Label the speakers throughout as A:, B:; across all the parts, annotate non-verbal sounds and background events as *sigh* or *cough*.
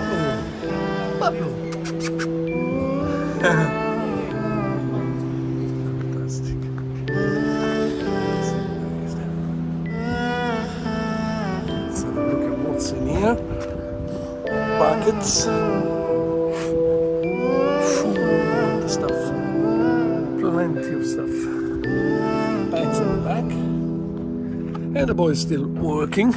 A: Papu. Papu. Let's have a look at what's in here. Buckets. Stuff. Plenty of stuff. Bags in the back. And the boy is still working.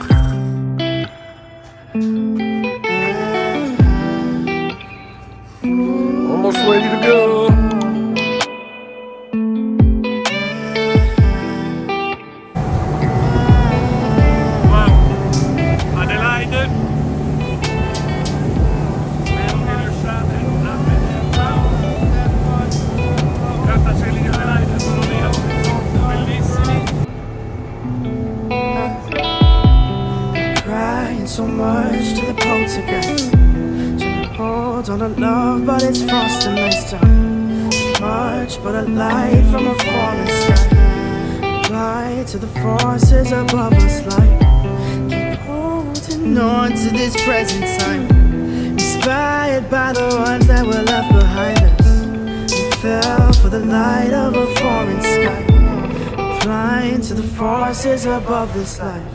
A: vai.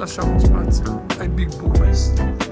B: Lasciamo spazio ai big boomers.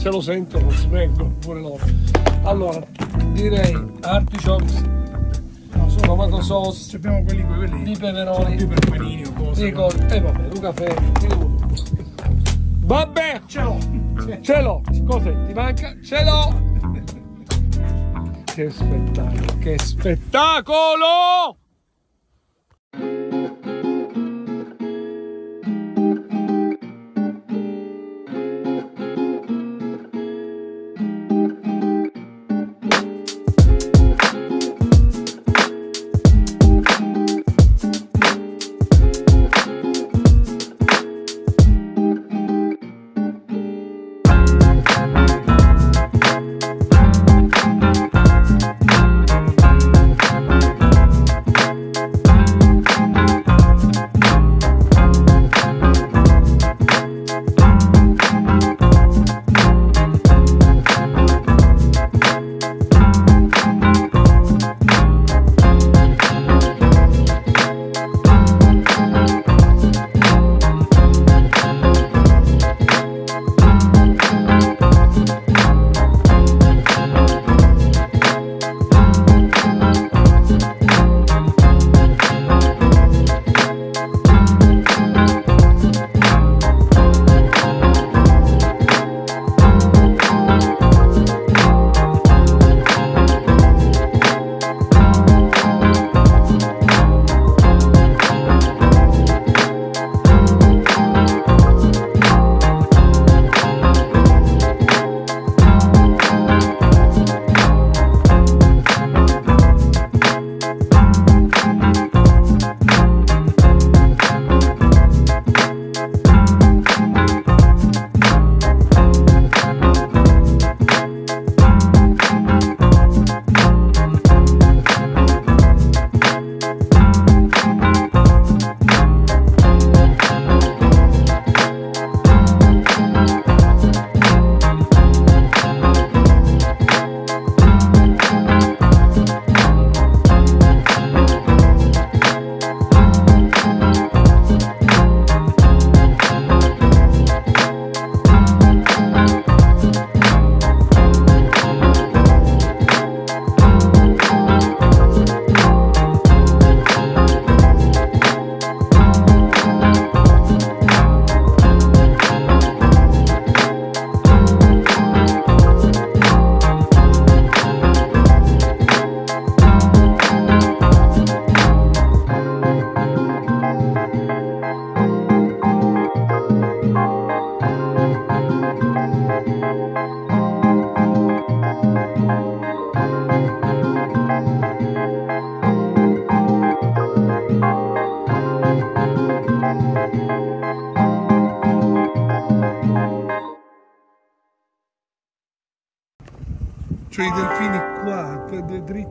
A: Se lo sento, lo svengo pure loro. Allora, direi artichokes, tomato sauce,
C: Abbiamo quelli, quelli
A: di peperoni.
C: più per panini o cose.
A: Dico, e eh, vabbè, un caffè. Vabbè, ce l'ho, ce l'ho. Cosa ti manca? Ce l'ho. *laughs* Che spettacolo, che spettacolo!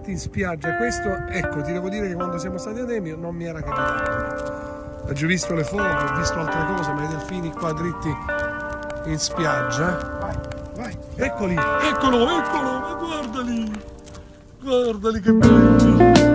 A: In spiaggia. Questo, ecco, ti devo dire che quando siamo stati ad Emio non mi era capitato. Ho già visto le foto, ho visto altre cose, ma i delfini qua dritti in spiaggia.
C: Vai, vai.
A: Eccoli, eccolo, eccolo, ma guardali. Guardali che belli.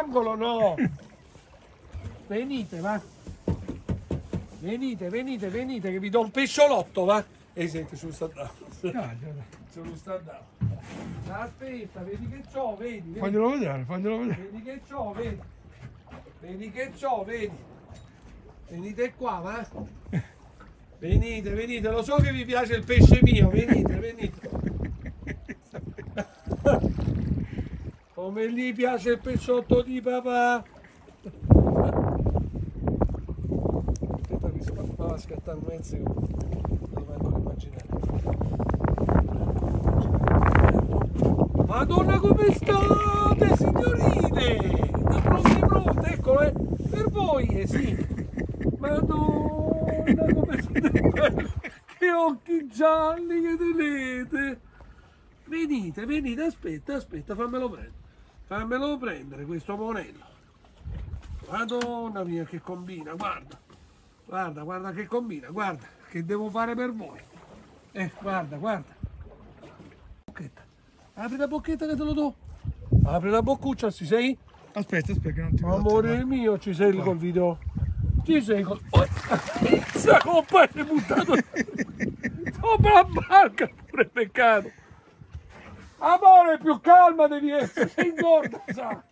C: Il
A: triangolo no. Venite, va. Venite, venite, venite, che vi do un pesciolotto, va. E senti, sullo sta Sullo sta Aspetta, vedi che c'ho, vedi, vedi.
C: Faglielo vedere, faglielo vedere.
A: Vedi che c'ho, vedi. Vedi che c'ho, vedi. Venite qua, va. Venite, venite, lo so che vi piace il pesce mio, venite, venite. *laughs* Come gli piace il pesciotto di papà. Aspetta, mi stava scattando mezzo, non manco immaginare. Madonna come state signorine? Da pronte pronte, eccolo eh, per voi, eh sì. Madonna come belle, che occhi gialli che tenete. Venite, venite, aspetta, aspetta, fammelo prendere. Fammelo prendere questo monello. Madonna mia che combina, guarda. Guarda, guarda che combina, guarda, che devo fare per voi. Eh, guarda, guarda. Bocchetta. Apri la bocchetta che te lo do. Apri la boccuccia, ci sei?
C: Aspetta, aspetta che non ti vedo.
A: Amore mio, ci sei col video? Ci sei col... Oh, Pizza coppa si è buttato *laughs* sopra la barca, pure peccato. Amore, più calma devi essere, sei ingorda, *laughs* sa.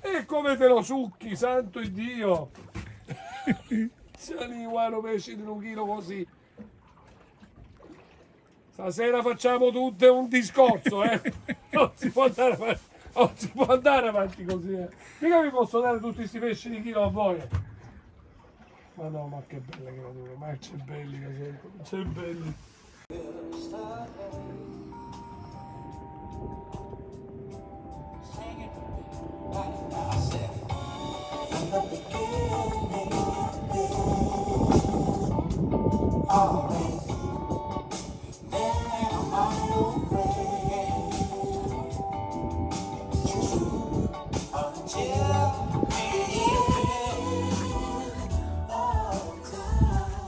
A: E come te lo succhi, santo Dio. Sali, guarda, pesci di un chilo così. Stasera facciamo tutte un discorso, eh. Non si può andare avanti, non si può andare avanti così, eh. Mica vi posso dare tutti questi pesci di chilo a voi. eh. Ma no, ma che belle creature, ma c'è belli c'è belli.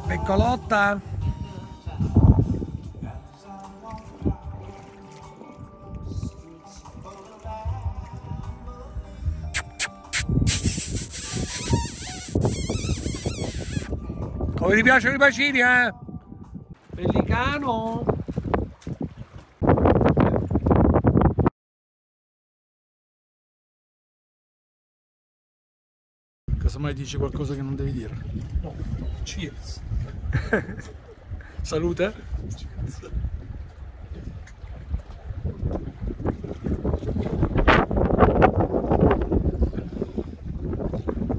A: Peccolotta. Come ti piacciono i bacini, eh? Pellicano.
C: Casomai dici qualcosa che non devi dire.
A: No. Cheers. *laughs*
C: Salute.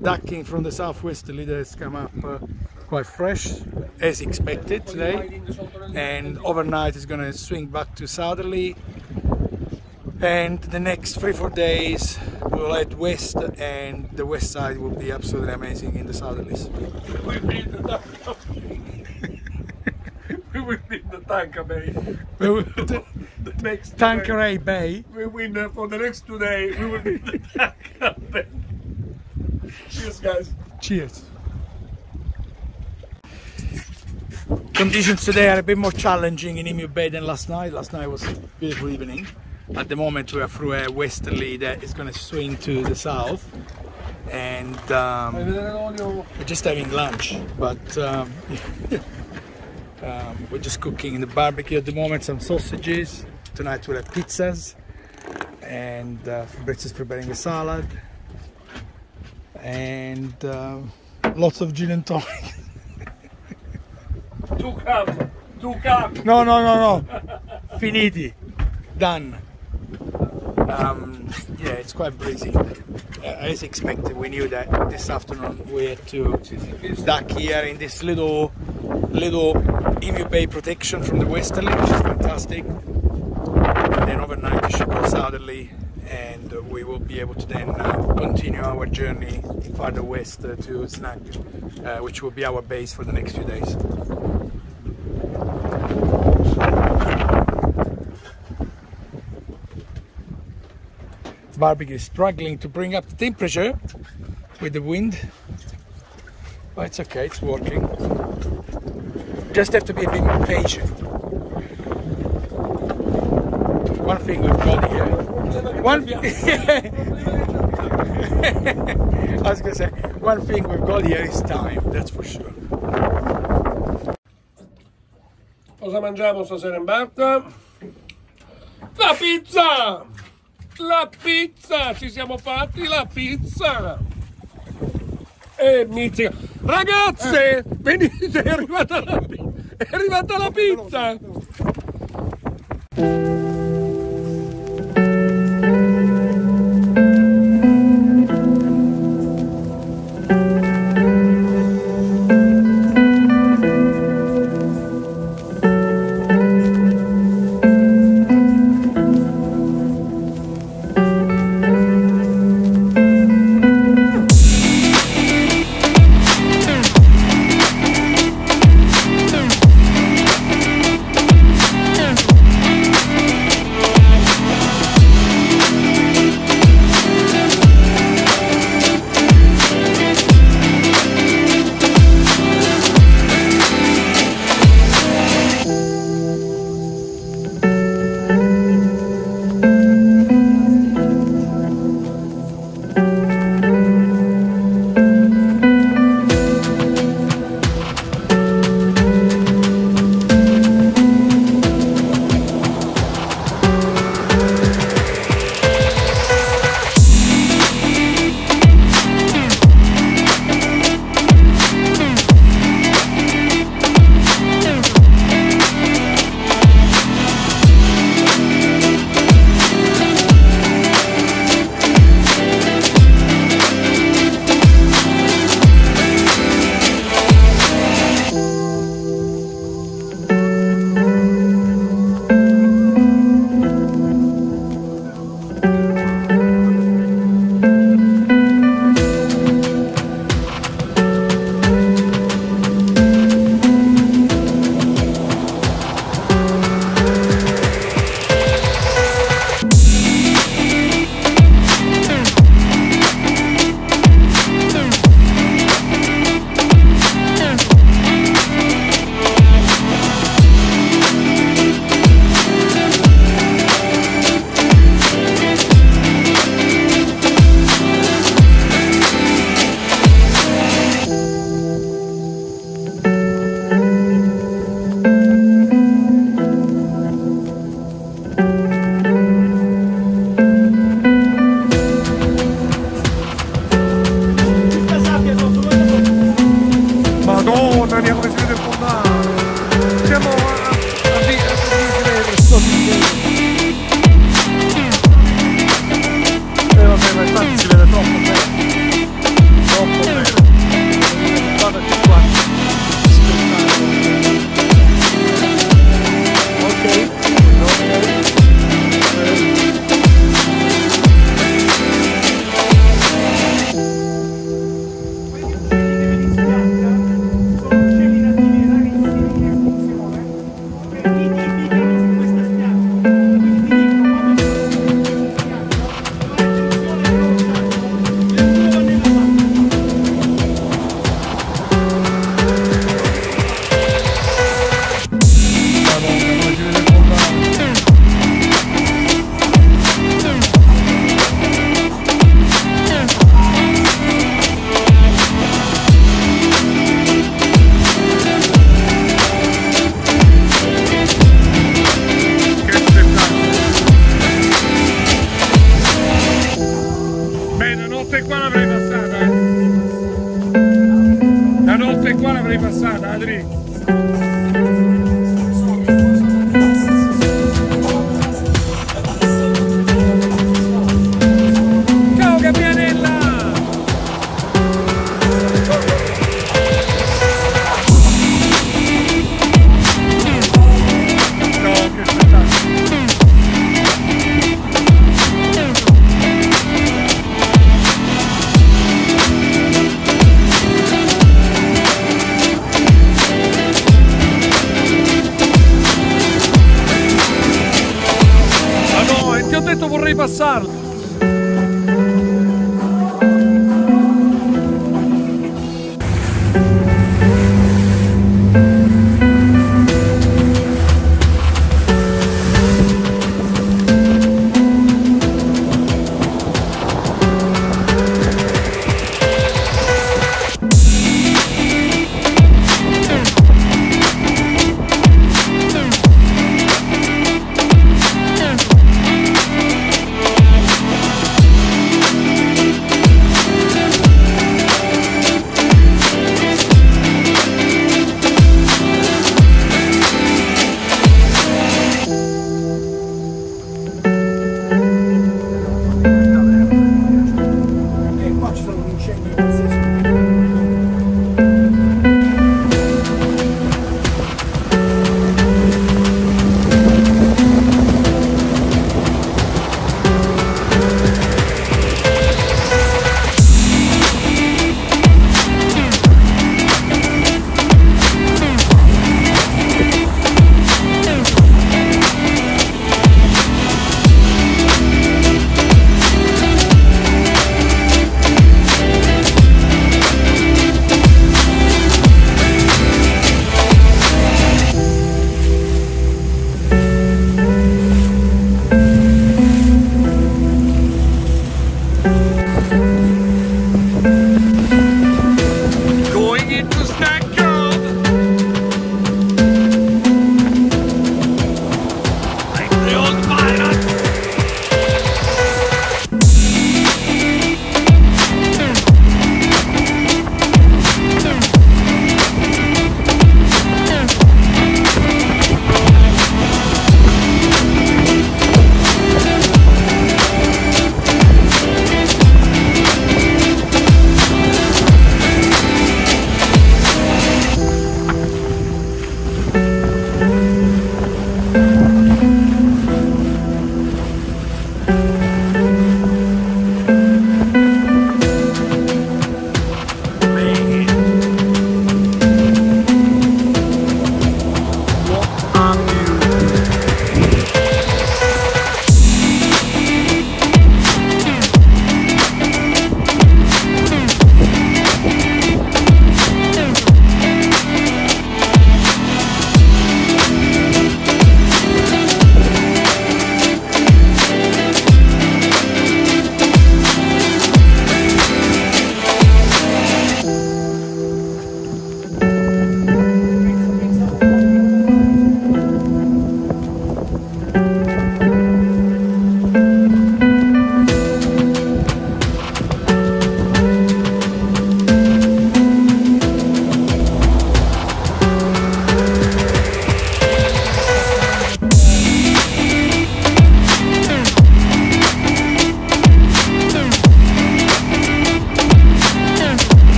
C: Ducking from the southwest has come up uh, quite fresh, as expected today, and overnight it's going to swing back to southerly. And the next three four days we'll head west, and the west side will be absolutely amazing in the southerlies.
A: We need the tank. *laughs* we will the tanker, mate.
C: the
A: The next
C: Tanqueray Bay.
A: we win uh, for the next two days. We will need the *laughs* tanker. bay Cheers, guys.
C: Cheers. Conditions today are a bit more challenging in Emu Bay than last night. Last night was a beautiful evening. At the moment we are through a westerly that is going to swing to the south and um, we're just having lunch but um, *laughs* um, we're just cooking in the barbecue at the moment some sausages tonight we'll have pizzas and uh, Fabrizio's preparing a salad and uh, lots of gin and tonic *laughs*
A: Two cup. Two cup.
C: no no no no finiti done um, yeah it's quite breezy Uh, as expected we knew that this afternoon we had to duck here in this little little Emu Bay protection from the westerly which is fantastic and then overnight we should go southerly and we we will be able to then uh, continue our journey farther west uh, to Snag, uh, which will be our base for the next few days. Barbecue is struggling to bring up the temperature with the wind, but it's okay, it's working. Just have to be a bit more patient. One thing we've got here. One. *laughs* I was gonna say one thing we've got here is time. That's for sure.
A: Cosa mangiamo stasera in barca? La pizza! La pizza! Ci siamo fatti la pizza! E mizzica! Ragazze! Venite, è arrivata la, pi- è arrivata la pizza! Passarlo.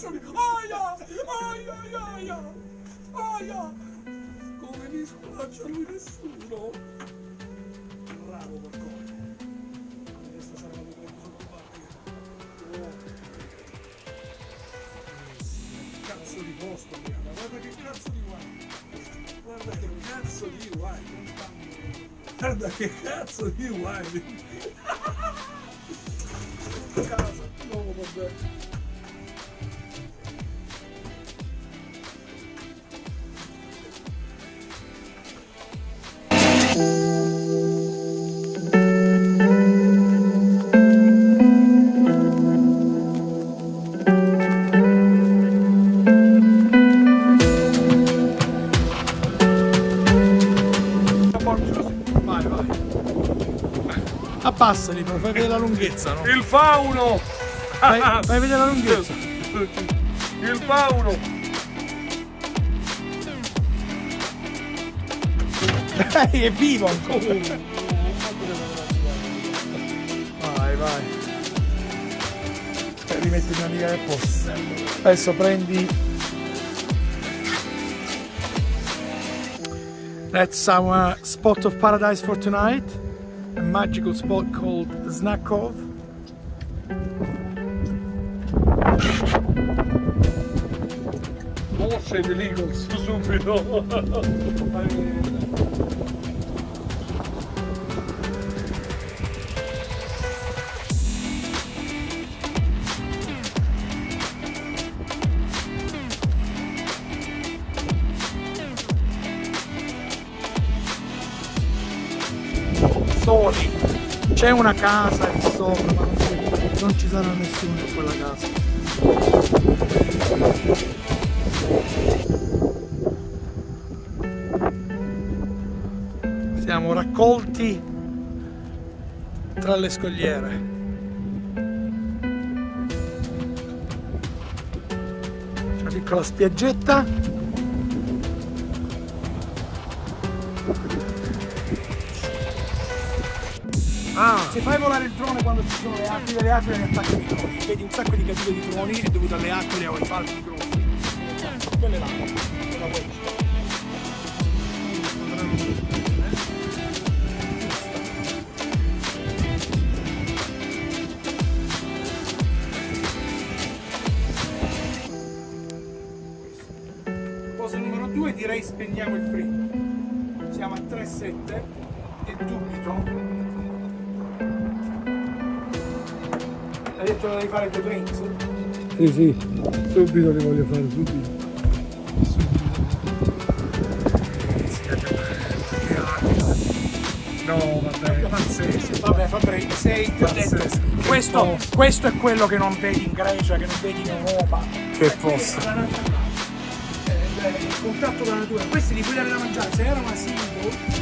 A: Sculacciami, aia, aia, aia, aia, aia, come mi sculaccia lui nessuno. Bravo Marconi. Questa sarà la tua cosa Cazzo di posto, Diana, guarda che cazzo di wine. Guarda che cazzo di wine. Guarda che cazzo di wine. *laughs* Casa, no vabbè.
D: Abbassali, però fai vedere la lunghezza, no?
A: Il fauno!
D: Fai, fai vedere la lunghezza.
A: Il fauno!
D: Dai, è vivo ancora. Vai, vai. E rimetti una riga del posto. Adesso prendi. That's our spot of paradise for tonight. magical spot called Znakov.
A: Lots of
D: illegals, C'è una casa lì sopra, ma non, c'è- non ci sarà nessuno in quella casa. Siamo raccolti tra le scogliere. C'è una piccola spiaggetta. Volare il drone quando ci sono le aquile, le aquile ne attaccano i droni. Vedi un sacco di cattive di droni è dovuto alle aquile o ai falchi grossi. Quelle là, quella wedge. Cosa numero due direi spegniamo il free. Siamo a 3,7 e dubito Detto che devi fare due drinks?
A: Sì, sì, subito li voglio fare, subito. No, vabbè, pazzesco.
D: Vabbè, fa break, sei ti ho detto.
A: Pazzesco.
D: Questo, questo è quello che non vedi in Grecia, che non vedi in Europa.
A: Che
D: natura. Eh, Il contatto con la natura. Questi li puoi dare da mangiare, se era un asilo.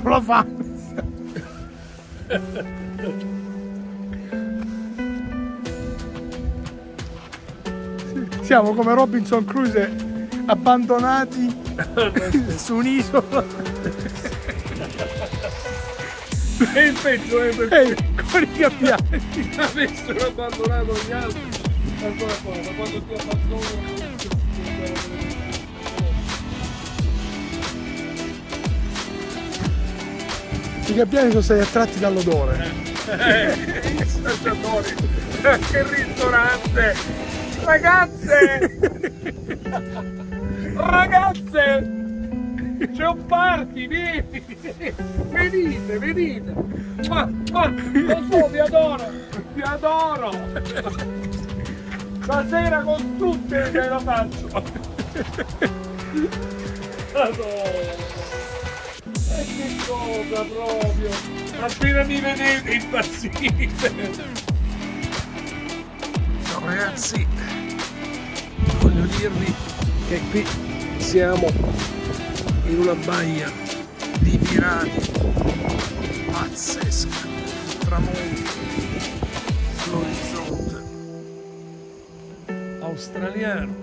D: Proprio la fame. Siamo come Robinson Crusoe abbandonati *laughs* su un'isola
A: E il peggio è per
D: e con i gabbiani.
A: avessero abbandonato gli altri. Ancora qua, ma quando ti abbandonano...
D: I gabbiani sono stati attratti dall'odore.
A: Eh, i assaggiatori. *laughs* Che ristorante! Ragazze! Ragazze! C'è un party, vieni! Venite, venite! Ma, ma, lo so, vi adoro! Vi adoro! Stasera con tutte ce la faccio! Adoro! Che cosa proprio! Appena mi vedete impazzite!
C: No, ragazzi, voglio dirvi che qui siamo in una baia di pirati pazzesca, tramonto all'orizzonte australiano,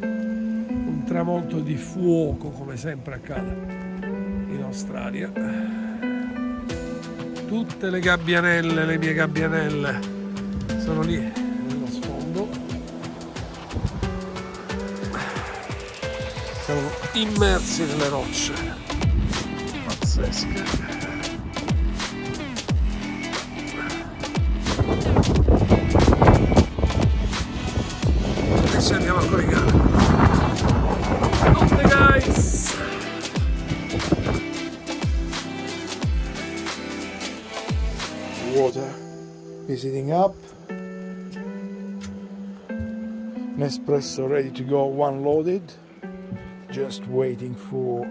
C: un tramonto di fuoco come sempre accade Australia. Tutte le gabbianelle, le mie gabbianelle sono lì nello sfondo. Siamo immersi nelle rocce pazzesche. Adesso andiamo a coricare. Is heating up. Nespresso ready to go, one loaded. Just waiting for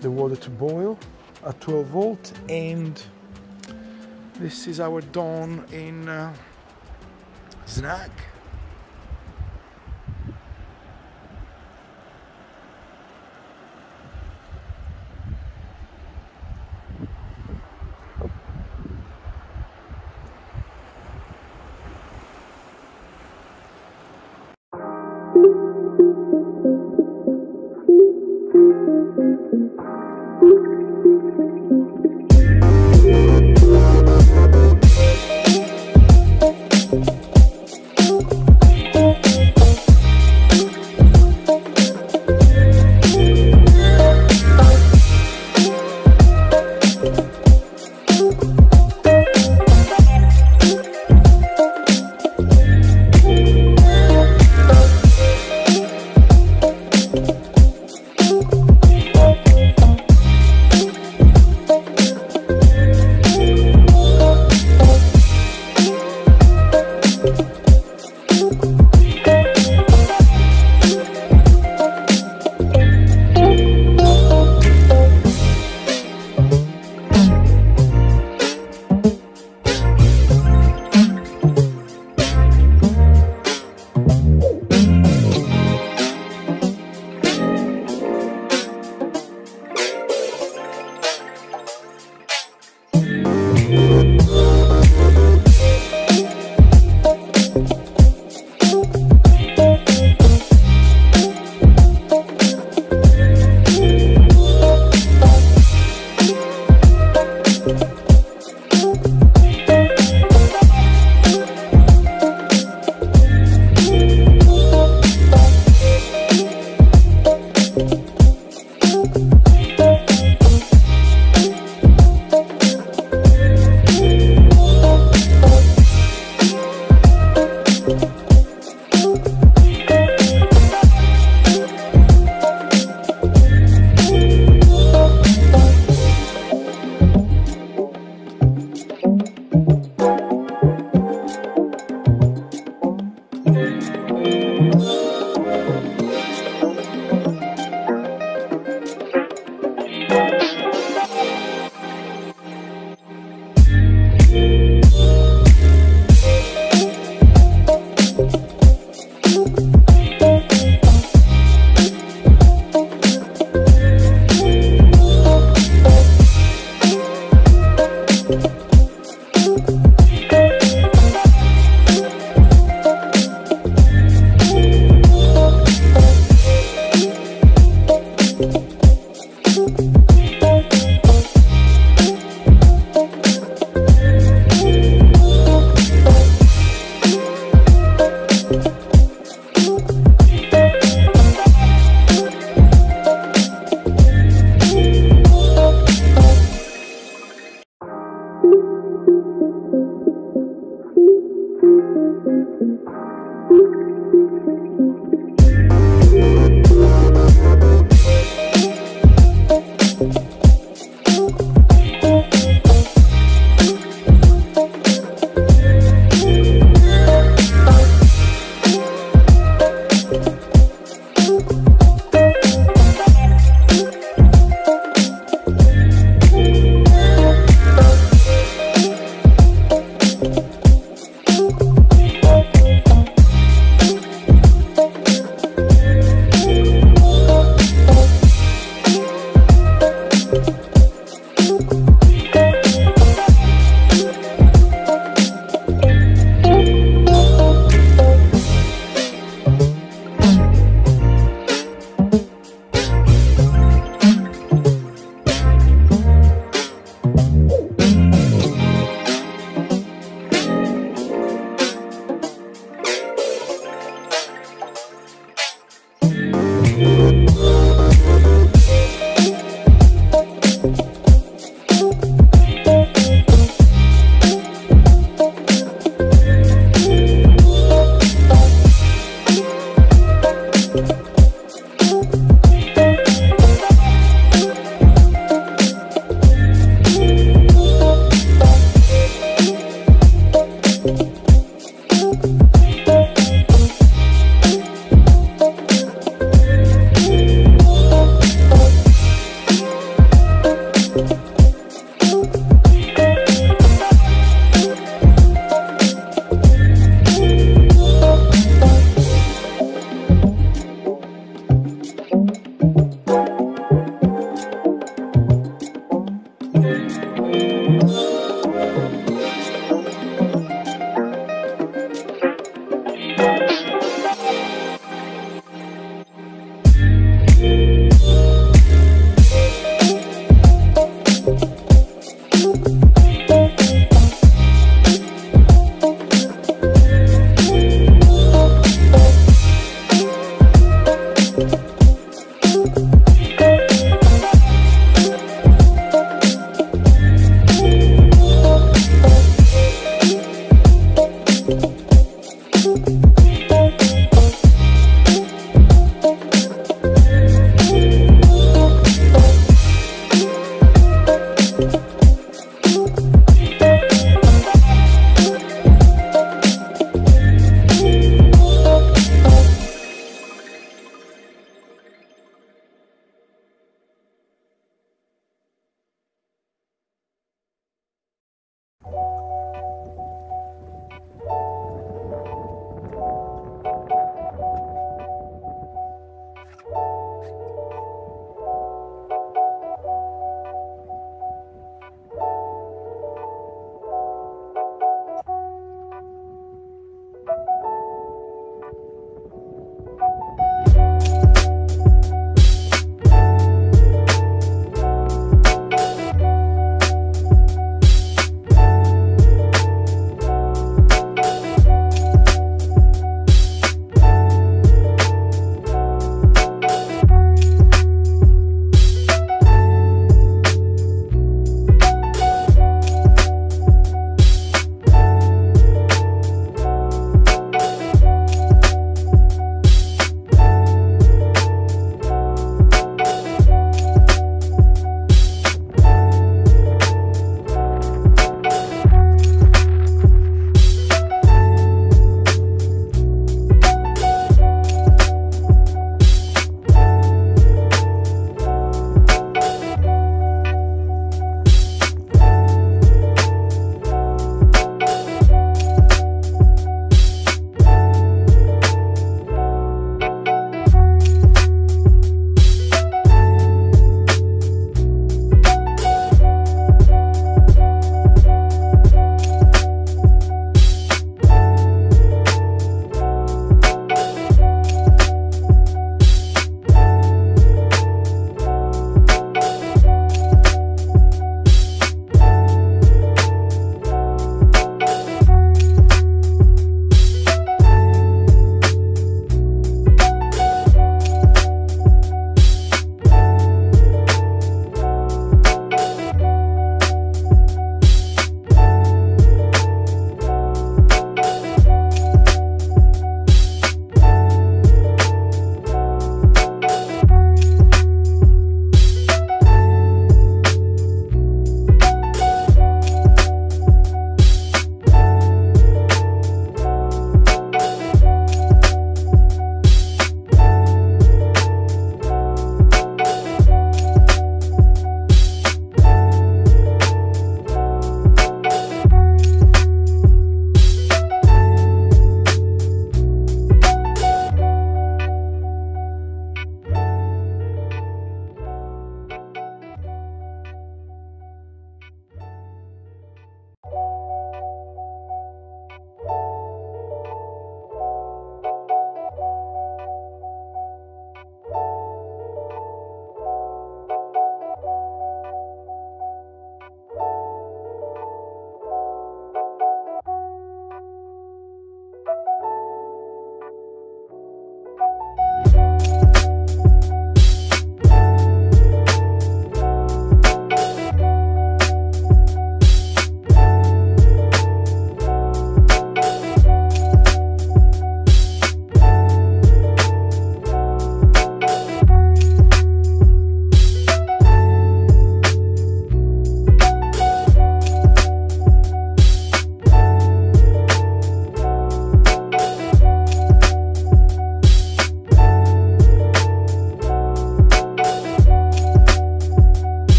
C: the water to boil at 12 volt and this is our dawn in uh, Znak.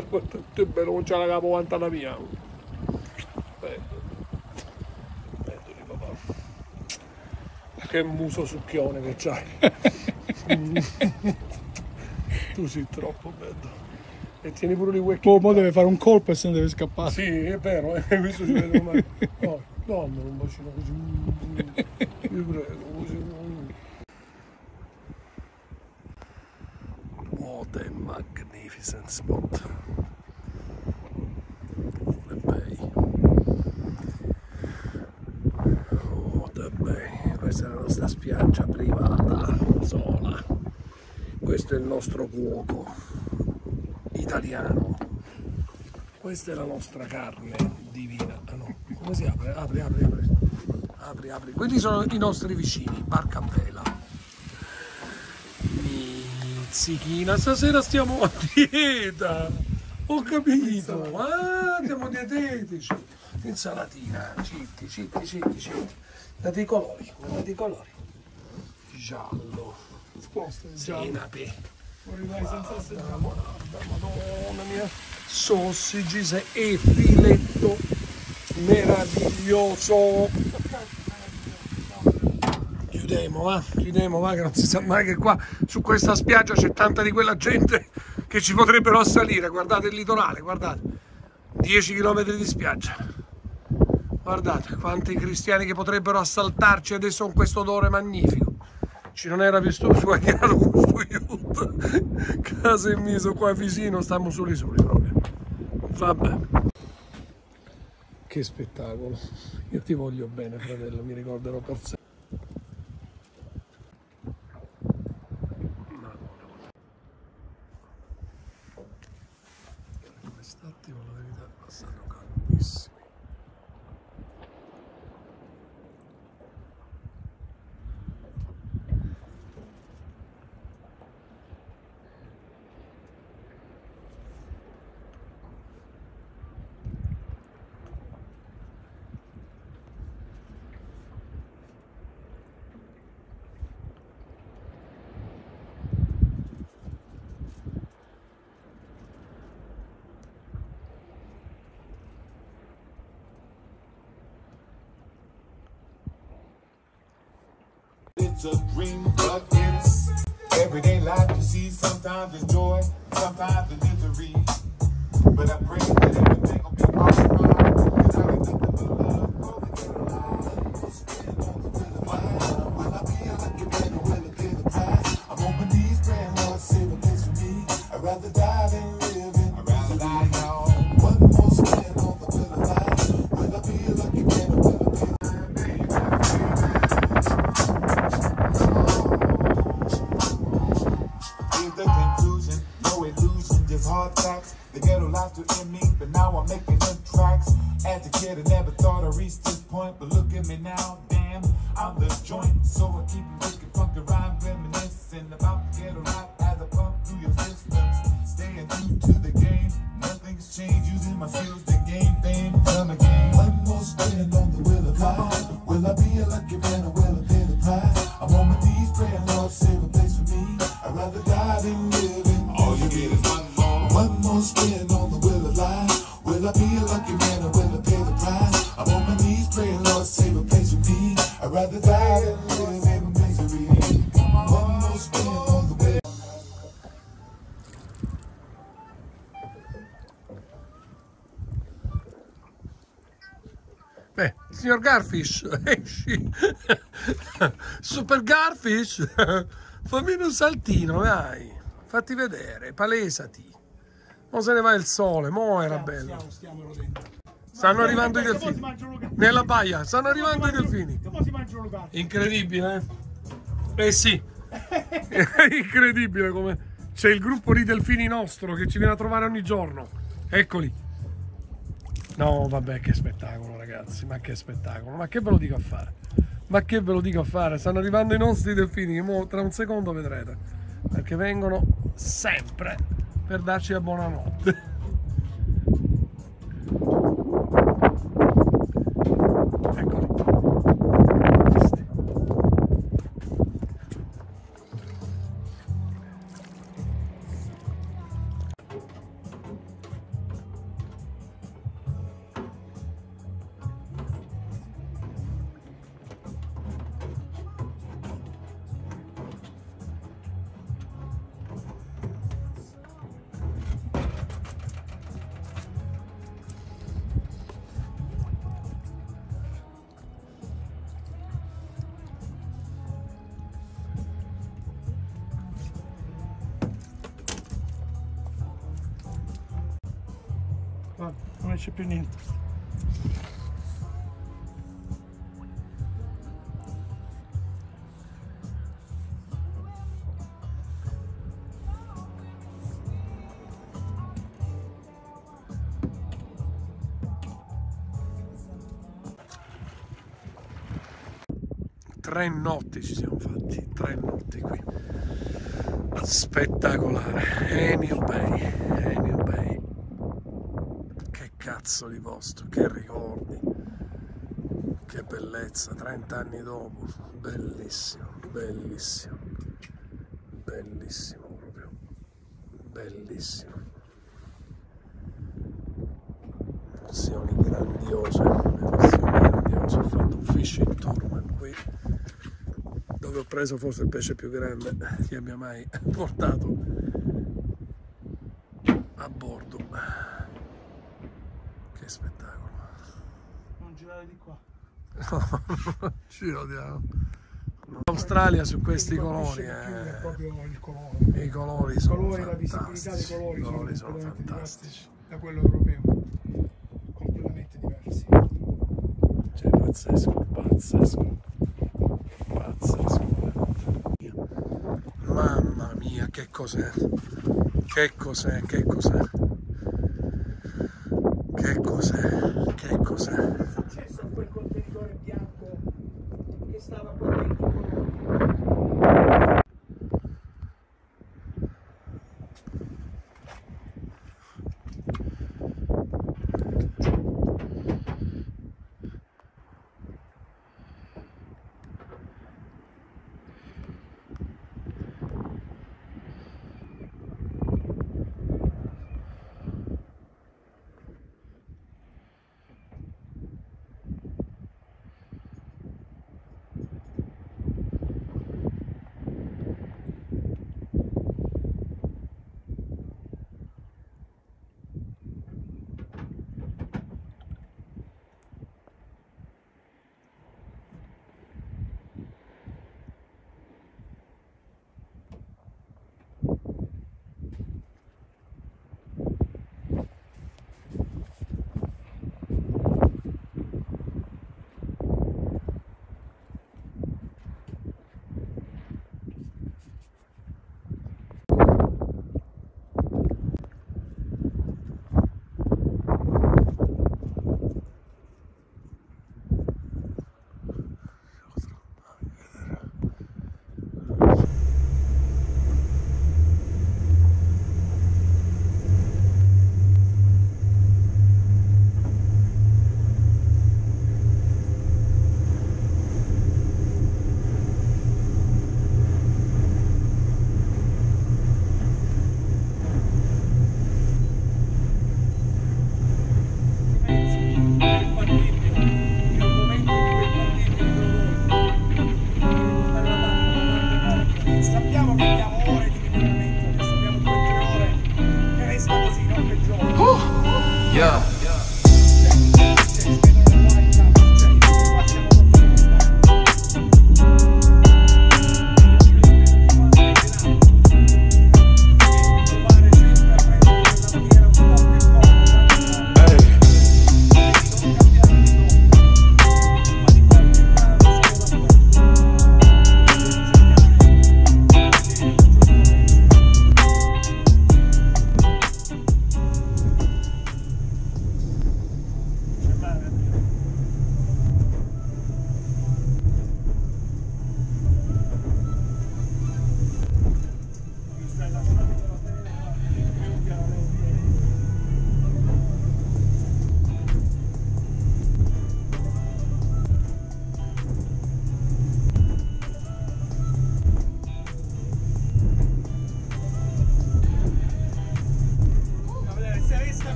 A: tutto è bello non c'è la capo quanta la mia. Bello bello di papà. Che muso succhione che c'hai. *laughs* Tu sei troppo bello. E tieni pure i wecchi
D: Oh, mo deve fare un colpo e se ne deve scappare.
A: sì è vero eh, questo ci vede mai. No dammelo un bacino così. Vi prego così. A magnificent spot. The bay. Oh, the bay. Questa è la nostra spiaggia privata, sola. Questo è il nostro cuoco italiano. Questa è la nostra carne divina. Ah, no. Come si apre? Apri, apri, apri. Apri, apri. Quelli sono i nostri vicini, barca a vela. Mizzichina, stasera stiamo a dieta. Ho capito. Ah, siamo dietetici. Insalatina, citti, citti, citti, citti. Date i colori, guardate i colori. Giallo,
D: Sposta, giallo.
A: senape.
D: Morirai senza
A: Madonna mia. Sausages e filetto meraviglioso. Chiudemo, va, chiudemo, va, che non si sa mai che qua su questa spiaggia c'è tanta di quella gente che ci potrebbero assalire. Guardate il litorale, guardate. 10 km di spiaggia. Guardate quanti cristiani che potrebbero assaltarci adesso con questo odore magnifico. Ci non era più sto sguagliato con sto aiuto. Casa e miso qua vicino, stiamo soli soli proprio. Vabbè. Che spettacolo. Io ti voglio bene, fratello, mi ricorderò per sempre.
E: It's a dream, but it's everyday life you see. Sometimes it's joy, sometimes it's misery. But I pray that
A: Garfish, *laughs* esci. Super Garfish, *laughs* fammi un saltino, dai. Fatti vedere, palesati. Mo se ne va il sole, mo era bello.
D: Stiamo, stiamo.
A: Stanno arrivando i delfini. Nella baia, stanno arrivando i delfini. Incredibile, eh? Eh sì, è *laughs* incredibile come c'è il gruppo di delfini nostro che ci viene a trovare ogni giorno. Eccoli. No, vabbè, che spettacolo, ragazzi, ma che spettacolo. Ma che ve lo dico a fare? Ma che ve lo dico a fare? Stanno arrivando i nostri delfini, mo tra un secondo vedrete. Perché vengono sempre per darci la buonanotte. *laughs* Eccoli. Più niente. Tre notti ci siamo fatti, tre notti qui. Spettacolare. Enio Bay, Enio Bay. Che cazzo di posto, che ricordi. Che bellezza, 30 anni dopo. Bellissimo, bellissimo. Bellissimo proprio. Bellissimo. Emozioni grandiose, emozioni grandiose. Ho fatto un fishing tournament qui dove ho preso forse il pesce più grande che abbia mai *laughs* portato a bordo. Che spettacolo.
D: Non girare di qua.
A: Giro *laughs* di Australia su questi colori,
D: È
A: eh,
D: proprio il colore.
A: i colori sono
D: colore, la visibilità dei
A: fantastici.
D: colori,
A: I colori sono
D: completamente
A: fantastici.
D: da quello europeo. Completamente diversi.
A: Cioè, pazzesco, pazzesco, pazzesco. Mamma mia, che cos'è? Che cos'è? Che cos'è? Che cos'è? Che cos'è?
D: successo a quel contenitore bianco che stava qua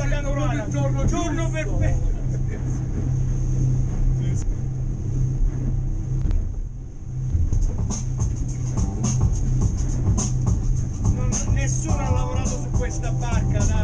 F: questa
A: canovana, giorno,
D: giorno perfetto. Nessuno ha lavorato su questa barca da